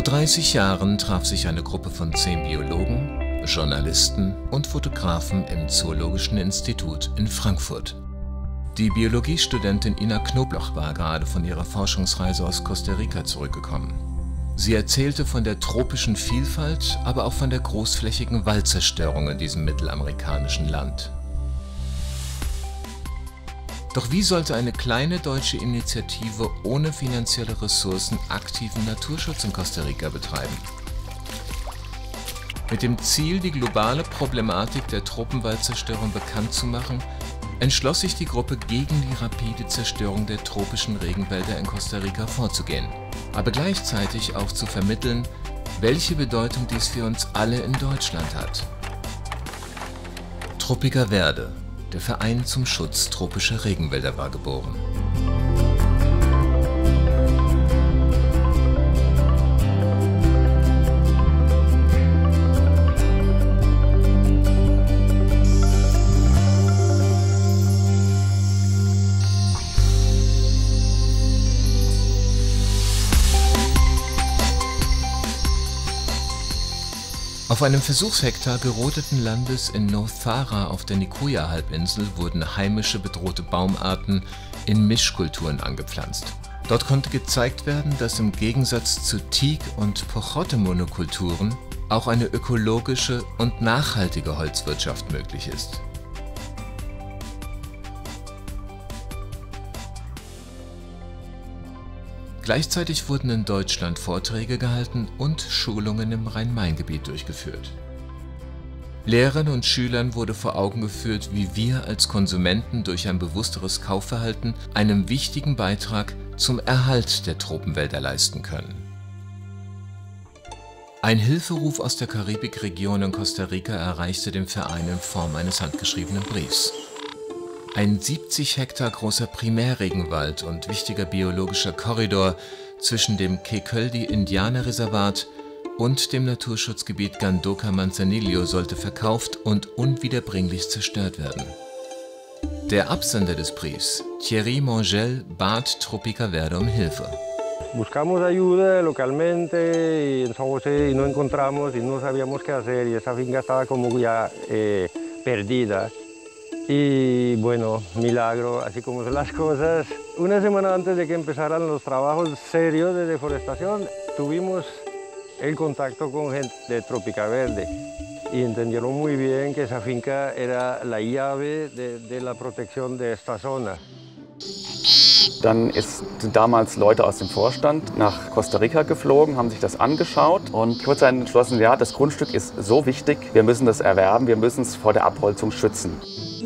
Vor 30 Jahren traf sich eine Gruppe von zehn Biologen, Journalisten und Fotografen im Zoologischen Institut in Frankfurt. Die Biologiestudentin Ina Knobloch war gerade von ihrer Forschungsreise aus Costa Rica zurückgekommen. Sie erzählte von der tropischen Vielfalt, aber auch von der großflächigen Waldzerstörung in diesem mittelamerikanischen Land. Doch wie sollte eine kleine deutsche Initiative ohne finanzielle Ressourcen aktiven Naturschutz in Costa Rica betreiben? Mit dem Ziel, die globale Problematik der Tropenwaldzerstörung bekannt zu machen, entschloss sich die Gruppe gegen die rapide Zerstörung der tropischen Regenwälder in Costa Rica vorzugehen, aber gleichzeitig auch zu vermitteln, welche Bedeutung dies für uns alle in Deutschland hat. Tropica Verde der Verein zum Schutz tropischer Regenwälder war geboren. Auf einem Versuchshektar gerodeten Landes in North Thara auf der Nicoya-Halbinsel wurden heimische bedrohte Baumarten in Mischkulturen angepflanzt. Dort konnte gezeigt werden, dass im Gegensatz zu Teak- und Pochotte-Monokulturen auch eine ökologische und nachhaltige Holzwirtschaft möglich ist Gleichzeitig wurden in Deutschland Vorträge gehalten und Schulungen im Rhein-Main-Gebiet durchgeführt. Lehrern und Schülern wurde vor Augen geführt, wie wir als Konsumenten durch ein bewussteres Kaufverhalten einen wichtigen Beitrag zum Erhalt der Tropenwälder leisten können. Ein Hilferuf aus der Karibikregion in Costa Rica erreichte den Verein in Form eines handgeschriebenen Briefs ein 70 Hektar großer Primärregenwald und wichtiger biologischer Korridor zwischen dem Kekoldi-Indianerreservat und dem Naturschutzgebiet Gandoca Manzanillo sollte verkauft und unwiederbringlich zerstört werden. Der Absender des Briefs, Thierry Mongel, bat Tropica Verde um Hilfe. Buscamos ayuda localmente en San José y no encontramos y no sabíamos qué hacer y esa finca estaba como ya eh, perdida. Y bueno, milagro, así como son las cosas. Una semana antes de que empezaran los trabajos serios de deforestación, tuvimos el contacto con gente de Trópica Verde y entendieron muy bien que esa finca era la llave de, de la protección de esta zona. Dann ist, damals Leute aus dem Vorstand nach Costa Rica geflogen, haben sich das angeschaut und kurz entschlossen, ja, das Grundstück ist so wichtig, wir müssen das erwerben, wir müssen es vor der Abholzung schützen.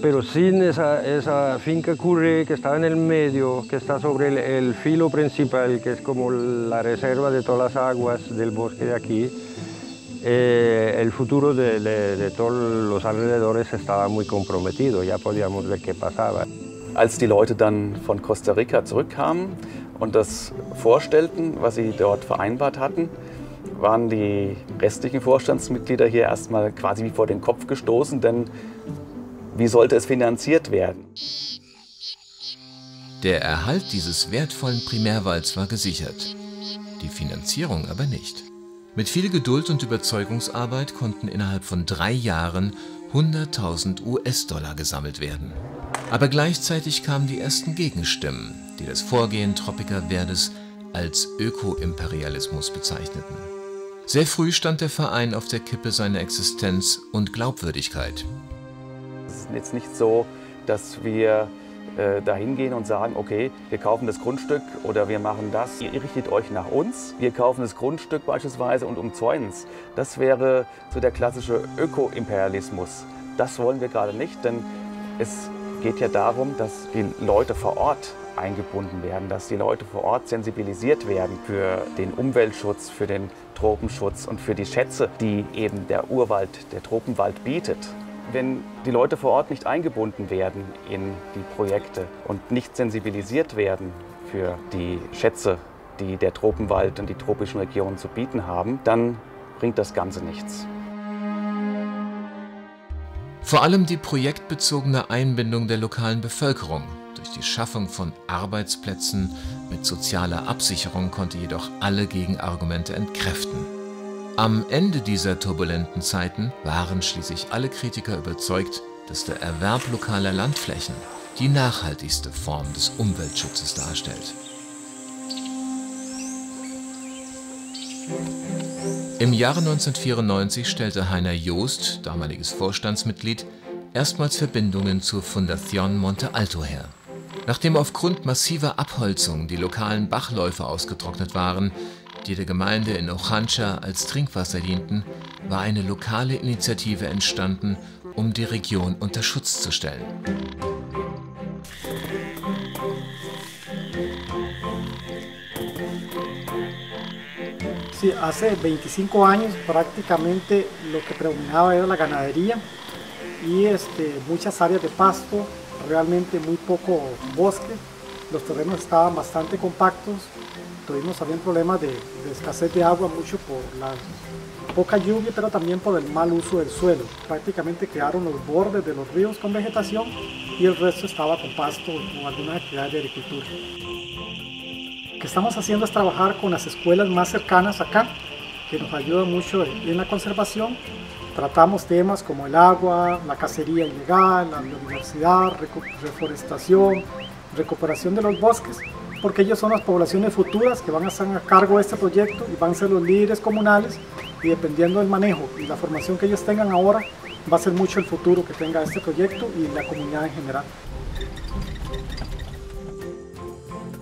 Pero sin esa, esa, finca Curry que está en el medio, que está sobre el, el, filo principal, que es como la reserva de todas las aguas del bosque de aquí, eh, el futuro de, de, de, todos los alrededores estaba muy comprometido, ya podíamos ver qué pasaba. Als die Leute dann von Costa Rica zurückkamen und das vorstellten, was sie dort vereinbart hatten, waren die restlichen Vorstandsmitglieder hier erstmal quasi wie vor den Kopf gestoßen, denn wie sollte es finanziert werden? Der Erhalt dieses wertvollen Primärwalds war gesichert, die Finanzierung aber nicht. Mit viel Geduld und Überzeugungsarbeit konnten innerhalb von drei Jahren 100.000 US-Dollar gesammelt werden. Aber gleichzeitig kamen die ersten Gegenstimmen, die das Vorgehen Tropica Verdes als Ökoimperialismus bezeichneten. Sehr früh stand der Verein auf der Kippe seiner Existenz und Glaubwürdigkeit jetzt nicht so, dass wir äh, dahin gehen und sagen, okay, wir kaufen das Grundstück oder wir machen das. Ihr richtet euch nach uns. Wir kaufen das Grundstück beispielsweise und umzäunen es. Das wäre so der klassische Öko-Imperialismus. Das wollen wir gerade nicht, denn es geht ja darum, dass die Leute vor Ort eingebunden werden, dass die Leute vor Ort sensibilisiert werden für den Umweltschutz, für den Tropenschutz und für die Schätze, die eben der Urwald, der Tropenwald bietet wenn die Leute vor Ort nicht eingebunden werden in die Projekte und nicht sensibilisiert werden für die Schätze, die der Tropenwald und die tropischen Regionen zu bieten haben, dann bringt das Ganze nichts. Vor allem die projektbezogene Einbindung der lokalen Bevölkerung durch die Schaffung von Arbeitsplätzen mit sozialer Absicherung konnte jedoch alle Gegenargumente entkräften. Am Ende dieser turbulenten Zeiten waren schließlich alle Kritiker überzeugt, dass der Erwerb lokaler Landflächen die nachhaltigste Form des Umweltschutzes darstellt. Im Jahre 1994 stellte Heiner Joost, damaliges Vorstandsmitglied, erstmals Verbindungen zur Fundación Monte Alto her. Nachdem aufgrund massiver Abholzung die lokalen Bachläufe ausgetrocknet waren, die der Gemeinde in Ochancha als Trinkwasser dienten, war eine lokale Initiative entstanden, um die Region unter Schutz zu stellen. Sí, hace 25 años prácticamente lo que predominaba era la ganadería y este, muchas áreas de pasto, realmente muy poco bosque. Los terrenos estaban bastante compactos, tuvimos también problemas de, de escasez de agua, mucho por la poca lluvia, pero también por el mal uso del suelo. Prácticamente quedaron los bordes de los ríos con vegetación y el resto estaba con pasto o algunas actividades de agricultura que estamos haciendo es trabajar con las escuelas más cercanas acá, que nos ayudan mucho en la conservación. Tratamos temas como el agua, la cacería ilegal, la biodiversidad, reforestación, recuperación de los bosques, porque ellos son las poblaciones futuras que van a estar a cargo de este proyecto y van a ser los líderes comunales y dependiendo del manejo y la formación que ellos tengan ahora, va a ser mucho el futuro que tenga este proyecto y la comunidad en general.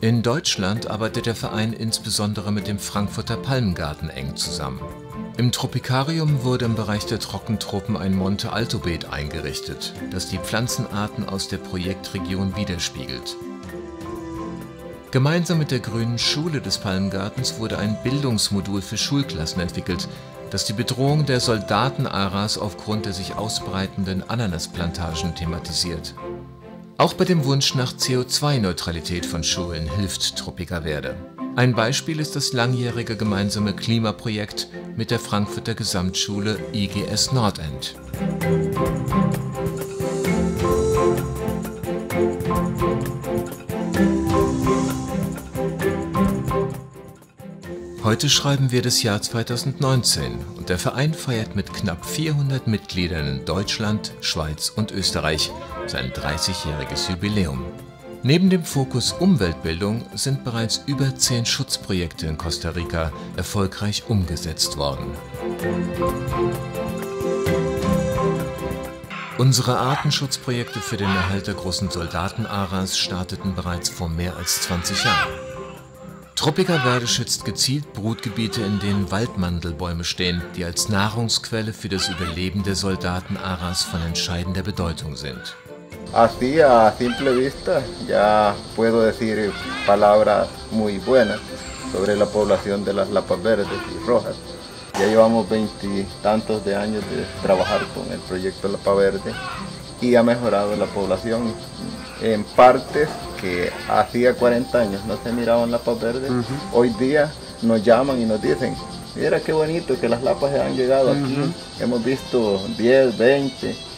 In Deutschland arbeitet der Verein insbesondere mit dem Frankfurter Palmgarten eng zusammen. Im Tropikarium wurde im Bereich der Trockentropen ein Monte Alto Beet eingerichtet, das die Pflanzenarten aus der Projektregion widerspiegelt. Gemeinsam mit der Grünen Schule des Palmgartens wurde ein Bildungsmodul für Schulklassen entwickelt, das die Bedrohung der Soldatenaras aufgrund der sich ausbreitenden Ananasplantagen thematisiert. Auch bei dem Wunsch nach CO2-Neutralität von Schulen hilft Tropica Verde. Ein Beispiel ist das langjährige gemeinsame Klimaprojekt mit der Frankfurter Gesamtschule IGS Nordend. Heute schreiben wir das Jahr 2019 und der Verein feiert mit knapp 400 Mitgliedern in Deutschland, Schweiz und Österreich sein 30-jähriges Jubiläum. Neben dem Fokus Umweltbildung sind bereits über zehn Schutzprojekte in Costa Rica erfolgreich umgesetzt worden. Unsere Artenschutzprojekte für den Erhalt der großen Soldatenaras starteten bereits vor mehr als 20 Jahren. Tropica Verde schützt gezielt Brutgebiete, in denen Waldmandelbäume stehen, die als Nahrungsquelle für das Überleben der Soldatenaras von entscheidender Bedeutung sind. Así a simple vista ya puedo decir palabras muy buenas sobre la población de las lapas verdes y rojas. Ya llevamos veintitantos de años de trabajar con el proyecto Lapa Verde y ha mejorado la población en partes que hacía 40 años no se miraban lapas verdes. Hoy día nos llaman y nos dicen, mira qué bonito que las lapas han llegado aquí. Hemos visto 10, 20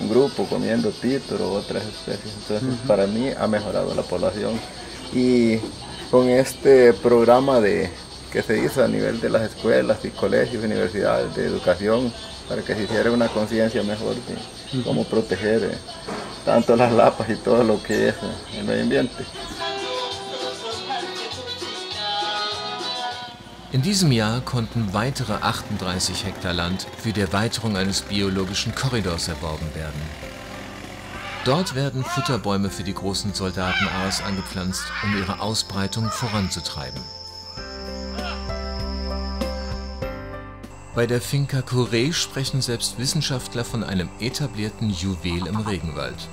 un grupo comiendo título o otras especies. Entonces, para mí ha mejorado la población. Y con este programa de, que se hizo a nivel de las escuelas y colegios, universidades de educación, para que se hiciera una conciencia mejor de cómo proteger eh, tanto las lapas y todo lo que es el medio ambiente. In diesem Jahr konnten weitere 38 Hektar Land für die Erweiterung eines biologischen Korridors erworben werden. Dort werden Futterbäume für die großen Soldatenaas angepflanzt, um ihre Ausbreitung voranzutreiben. Bei der Finca Curé sprechen selbst Wissenschaftler von einem etablierten Juwel im Regenwald.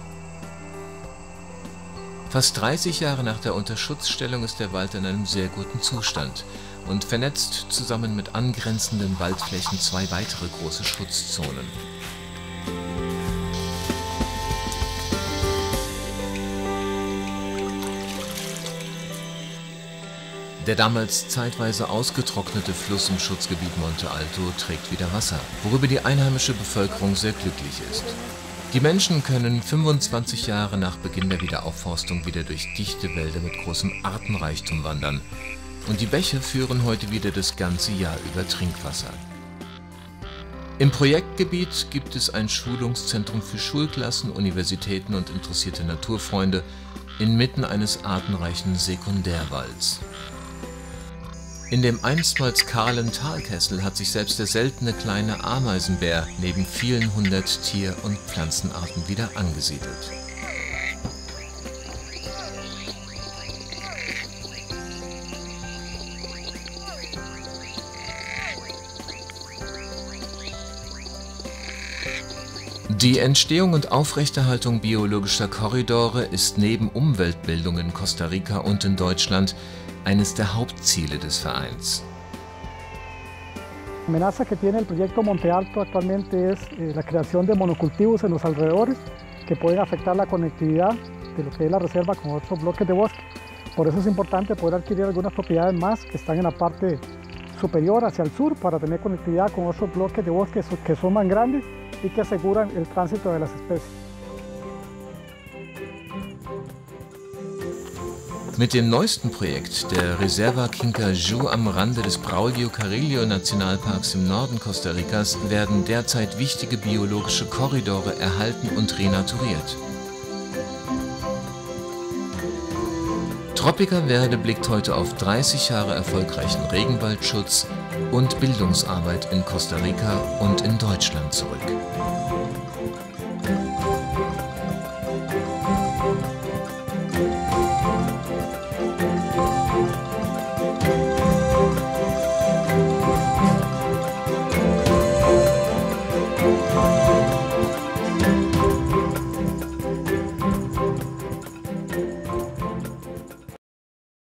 Fast 30 Jahre nach der Unterschutzstellung ist der Wald in einem sehr guten Zustand und vernetzt zusammen mit angrenzenden Waldflächen zwei weitere große Schutzzonen. Der damals zeitweise ausgetrocknete Fluss im Schutzgebiet Monte Alto trägt wieder Wasser, worüber die einheimische Bevölkerung sehr glücklich ist. Die Menschen können 25 Jahre nach Beginn der Wiederaufforstung wieder durch dichte Wälder mit großem Artenreichtum wandern. Und die Bäche führen heute wieder das ganze Jahr über Trinkwasser. Im Projektgebiet gibt es ein Schulungszentrum für Schulklassen, Universitäten und interessierte Naturfreunde inmitten eines artenreichen Sekundärwalds. In dem einstmals kahlen Talkessel hat sich selbst der seltene kleine Ameisenbär neben vielen hundert Tier- und Pflanzenarten wieder angesiedelt. Die Entstehung und Aufrechterhaltung biologischer Korridore ist neben Umweltbildung in Costa Rica und in Deutschland eines der Hauptziele des Vereins. La amenaza que tiene el proyecto Monte Alto actualmente es eh, la creación de monocultivos en los alrededores que pueden afectar la conectividad de lo que es la reserva con otros bloques de bosque. Por eso es importante poder adquirir algunas propiedades más que están en la parte superior hacia el sur para tener conectividad con otros bloques de bosque que son más grandes y que aseguran el tránsito de las especies. Mit dem neuesten Projekt, der Reserva Quincaju am Rande des Braulio Carrillo Nationalparks im Norden Costa Ricas, werden derzeit wichtige biologische Korridore erhalten und renaturiert. Tropica Verde blickt heute auf 30 Jahre erfolgreichen Regenwaldschutz und Bildungsarbeit in Costa Rica und in Deutschland zurück.